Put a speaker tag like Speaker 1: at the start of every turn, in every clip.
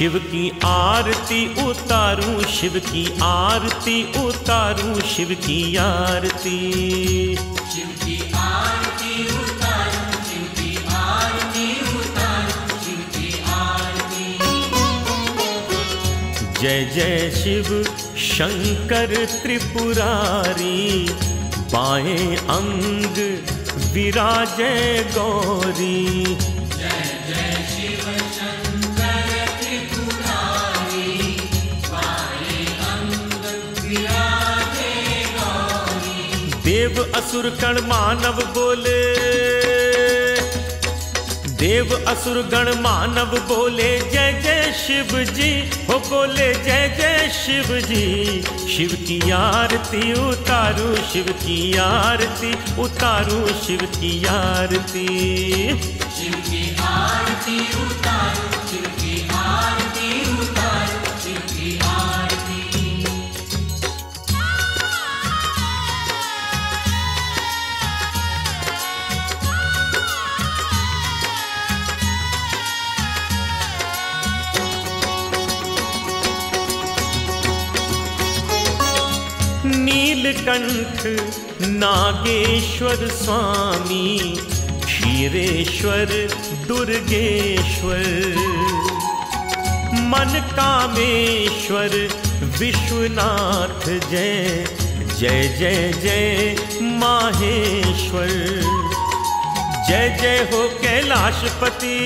Speaker 1: शिव की आरती उतारूं शिव की आरती उतारूं शिव की आरती।
Speaker 2: शिव की आरती उतारूं शिव की आरती उतारूं शिव की आरती।
Speaker 1: जय जय शिव शंकर त्रिपुरारी बाएँ अंग विराजय गौरी। देव असुर कण मानव बोले। देव असुर गण मानव बोले, जय जय शिव जी हो बोले, जय जय शिव जी शिव की आरती उतारू, शिव की आरती उतारू, शिव की आरती।
Speaker 2: शिव
Speaker 1: नीलकंठ नागेश्वर स्वामी, क्षीरेश्वर दुर्गेश्वर। मन कामेश्वर विश्वनाथ जय जय जय जय माहेश्वर। जय जय हो कैलाशपति।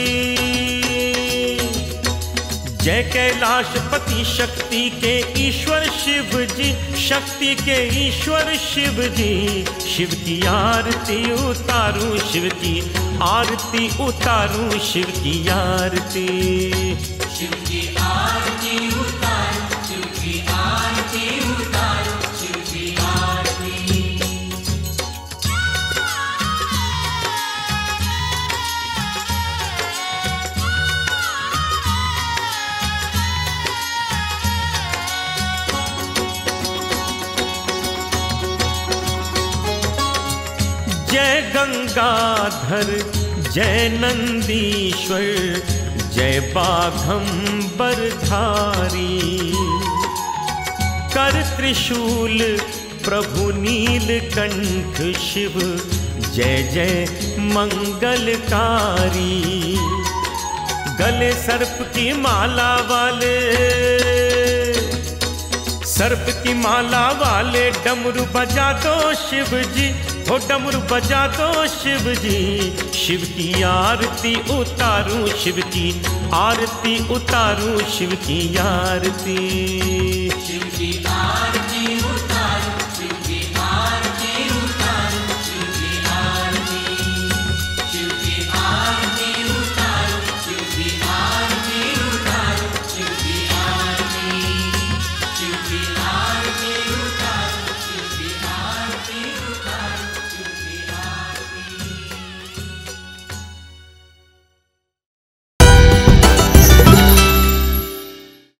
Speaker 1: जय कैलाशपति शक्ति के ईश्वर शिव जी शक्ति के ईश्वर शिव जी शिव की आरती उतारू, शिव की आरती उतारू, शिव की आरती।
Speaker 2: शिव की
Speaker 1: जय गंगाधर, जय नंदीश्वर, जय बाघंबर धारी कर त्रिशूल प्रभु नीलकंठ शिव, जय जय मंगलकारी। गले सर्प की माला वाले, सर्प की माला वाले डमरू बजा दो शिव जी हो डमरू बजा दो शिव जी शिव की आरती उतारू शिव की आरती उतारू शिव की आरती।
Speaker 2: शिव की आरती